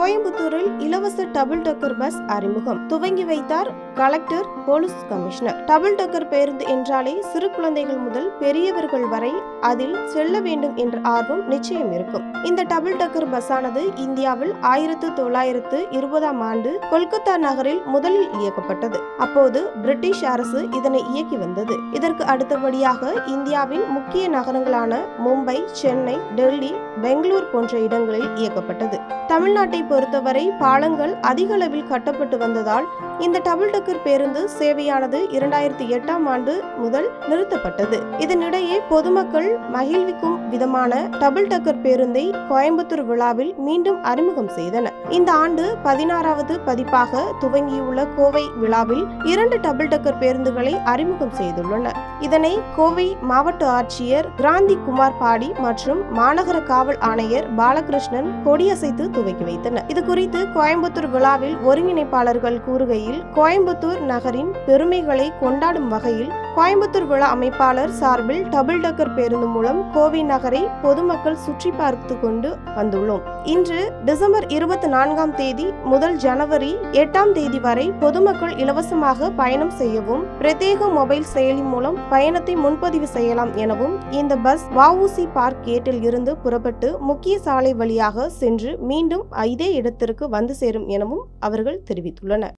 கோயம்புத்தூரில் இலவச double decker bus அறிமுகம். துவங்கி வைத்தார் collector police commissioner. Double decker பேருந்து என்றாலே சிறு குழந்தைகள் முதல் பெரியவர்கள் வரை அதில் செல்ல வேண்டும் என்ற ஆர்வம் நிச்சயம் இருக்கும். இந்த டபுள் டக்கர் பஸ்ஸானது இந்தியாவில் ஆயிரத்து தொள்ளாயிரத்து இருபதாம் ஆண்டு கொல்கத்தா நகரில் முதலில் இயக்கப்பட்டது. அப்போது பிரிட்டிஷ் அரசு இதனை இயக்கி வந்தது. இதற்கு அடுத்தபடியாக இந்தியாவின் முக்கிய நகரங்களான மும்பை சென்னை டெல்லி பெங்களூர் போன்ற இடங்களில் இயக்கப்பட்டது. தமிழ்நாட்டை பொறுத்தவரை பாலங்கள் அதிக அளவில் கட்டப்பட்டு வந்ததால் இந்த டபுள் டெக்கர் பேருந்து சேவையானது இரண்டாயிரத்தி எட்டாம் ஆண்டு முதல் நிறுத்தப்பட்டது. இதனிடையே பொதுமக்கள் மகிழ்விக்கும் விதமான டபுள் டக்கர் பேருந்தை கோயம்புத்தூர் விழாவில் மீண்டும் அறிமுகம் செய்தனர். இந்த ஆண்டு பதினாறாவது பதிப்பாக துவங்கியுள்ள கோவை விழாவில் இரண்டு டபுள் டக்கர் பேருந்துகளை அறிமுகம் செய்துள்ளனர். இதனை கோவை மாவட்ட ஆட்சியர் கிராந்தி குமார் பாடி மற்றும் மாநகர காவல் ஆணையர் பாலகிருஷ்ணன் கொடியசைத்து துவக்கி வைத்தனர். இது குறித்து கோயம்புத்தூர் விழாவில் ஒருங்கிணைப்பாளர்கள் கூறுகையில் கோயம்புத்தூர் நகரின் பெருமைகளை கொண்டாடும் வகையில் கோயம்புத்தூர் விழா அமைப்பாளர் சார்பில் டபுள் டக்கர் பேருந்து மூலம் கோவை நகரை பொதுமக்கள் சுற்றி பார்த்து கொண்டு வந்துள்ளோம். இன்று டிசம்பர் இருபத்தி நான்காம் தேதி முதல் ஜனவரி எட்டாம் தேதி வரை பொதுமக்கள் இலவசமாக பயணம் செய்யவும் பிரத்யேக மொபைல் செயலி மூலம் பயணத்தை முன்பதிவு செய்யலாம் எனவும் இந்த பஸ் வவுசி பார்க் கேட்டில் இருந்து புறப்பட்டு முக்கிய சாலை வழியாக சென்று மீண்டும் இதே இடத்திற்கு வந்து சேரும் எனவும் அவர்கள் தெரிவித்துள்ளனர்.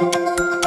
Música